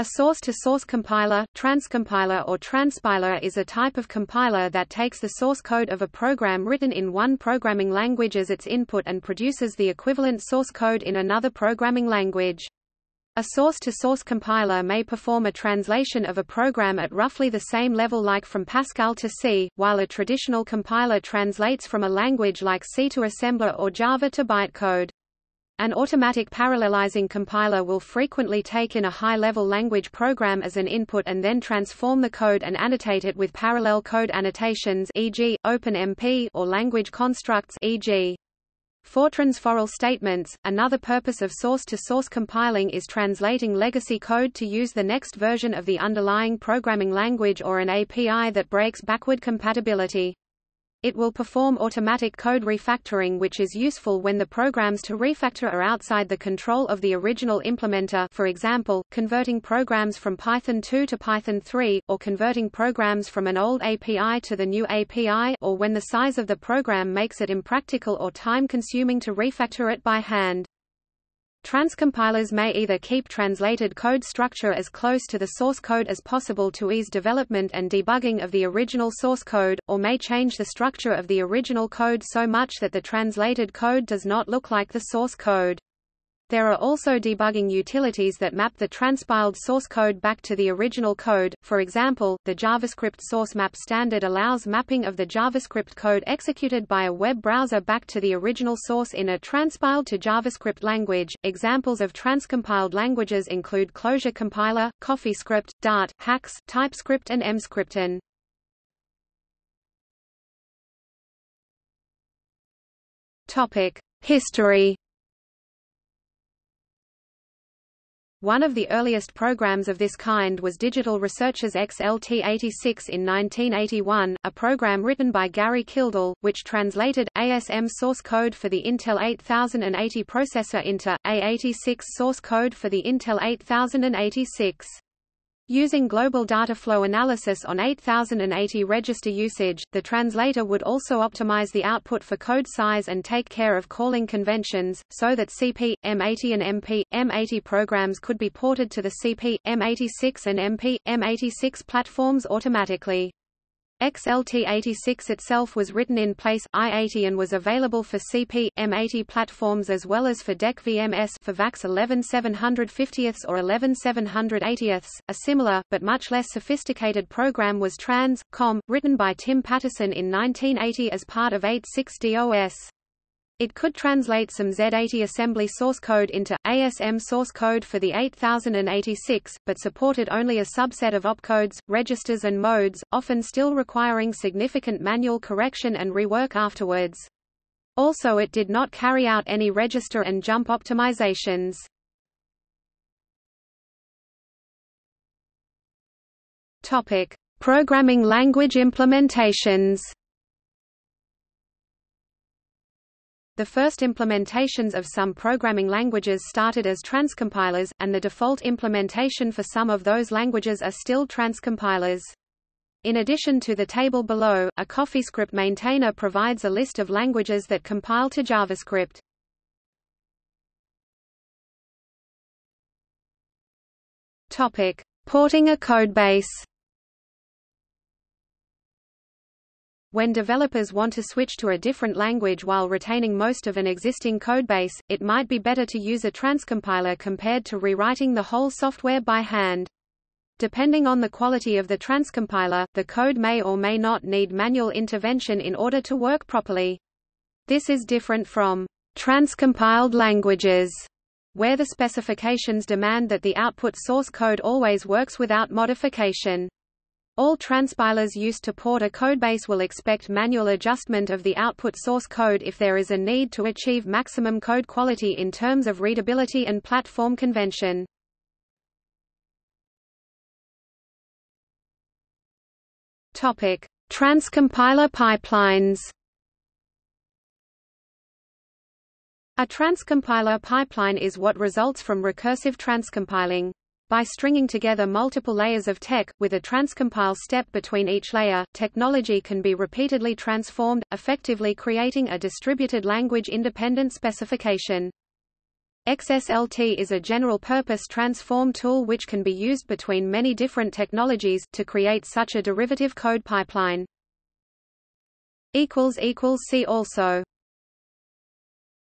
A source-to-source -source compiler, transcompiler or transpiler is a type of compiler that takes the source code of a program written in one programming language as its input and produces the equivalent source code in another programming language. A source-to-source -source compiler may perform a translation of a program at roughly the same level like from Pascal to C, while a traditional compiler translates from a language like C to assembler or Java to bytecode. An automatic parallelizing compiler will frequently take in a high-level language program as an input and then transform the code and annotate it with parallel code annotations e.g., OpenMP or language constructs e.g. Fortran's FORALL statements. Another purpose of source-to-source -source compiling is translating legacy code to use the next version of the underlying programming language or an API that breaks backward compatibility. It will perform automatic code refactoring which is useful when the programs to refactor are outside the control of the original implementer for example, converting programs from Python 2 to Python 3, or converting programs from an old API to the new API or when the size of the program makes it impractical or time-consuming to refactor it by hand. Transcompilers may either keep translated code structure as close to the source code as possible to ease development and debugging of the original source code, or may change the structure of the original code so much that the translated code does not look like the source code. There are also debugging utilities that map the transpiled source code back to the original code. For example, the JavaScript source map standard allows mapping of the JavaScript code executed by a web browser back to the original source in a transpiled to JavaScript language. Examples of transcompiled languages include Closure compiler, CoffeeScript, Dart, Haxe, TypeScript and Emscripten. Topic: History One of the earliest programs of this kind was Digital Research's XLT86 in 1981, a program written by Gary Kildall, which translated, ASM source code for the Intel 8080 processor into, A86 source code for the Intel 8086. Using global data flow analysis on 8080 register usage, the translator would also optimize the output for code size and take care of calling conventions, so that CP, M80 and MP, M80 programs could be ported to the CP, M86 and MP, M86 platforms automatically. XLT86 itself was written in PL/I-80 and was available for CP M80 platforms as well as for DEC VMS for VAX 11750ths or 11780ths. A similar but much less sophisticated program was Trans.com, written by Tim Paterson in 1980 as part of 86DOS. It could translate some Z80 assembly source code into ASM source code for the 8086, but supported only a subset of opcodes, registers and modes, often still requiring significant manual correction and rework afterwards. Also it did not carry out any register and jump optimizations. Topic: Programming language implementations. The first implementations of some programming languages started as transcompilers, and the default implementation for some of those languages are still transcompilers. In addition to the table below, a CoffeeScript maintainer provides a list of languages that compile to JavaScript. Topic: Porting a codebase. When developers want to switch to a different language while retaining most of an existing codebase, it might be better to use a transcompiler compared to rewriting the whole software by hand. Depending on the quality of the transcompiler, the code may or may not need manual intervention in order to work properly. This is different from transcompiled languages, where the specifications demand that the output source code always works without modification. All transpilers used to port a codebase will expect manual adjustment of the output source code if there is a need to achieve maximum code quality in terms of readability and platform convention. Topic: Transcompiler pipelines. A transcompiler pipeline is what results from recursive transcompiling. By stringing together multiple layers of tech, with a transcompile step between each layer, technology can be repeatedly transformed, effectively creating a distributed language independent specification. XSLT is a general-purpose transform tool which can be used between many different technologies, to create such a derivative code pipeline. See also